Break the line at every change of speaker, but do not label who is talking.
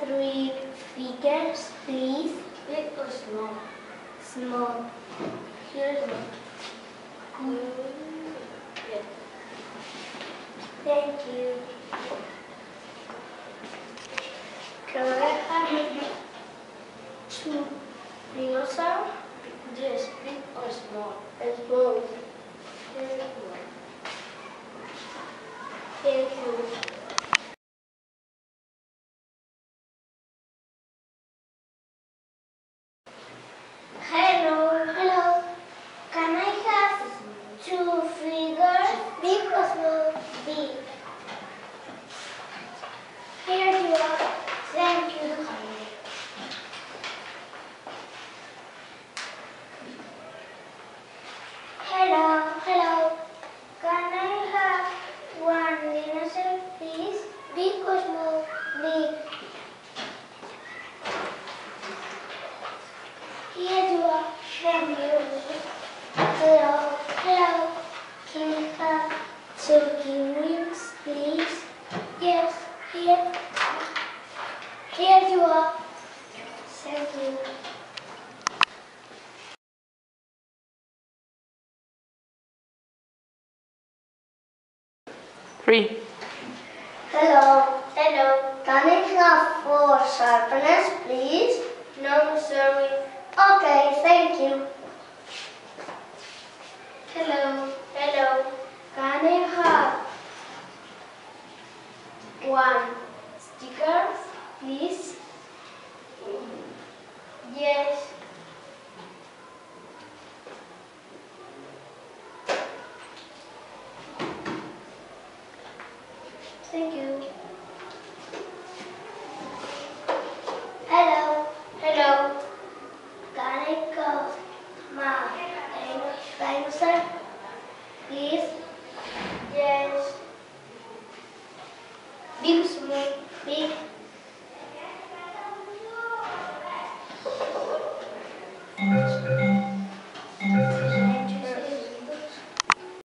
three figures, please?
Big or small?
Small.
Here's one. Yeah.
Thank you. Can I have two dinosaurs?
Yes, big or small?
As both.
Here's one.
Thank you. Hello, hello. Can I have two Big or small? Big. Here you are. Thank you. Hello, hello. Can I have one dinosaur, please? Or small? Big. Here you are. Thank you. Hello, hello. Have two wheels, please? Yes, here. Here you are. Thank you.
Three.
Hello, hello. Can I have four sharpeners, please? No, sorry. Okay, thank you. Hello, hello. Can I have one sticker, please? Yes. Thank you. Hello, hello. Can I go my dinosaur? Please? Big,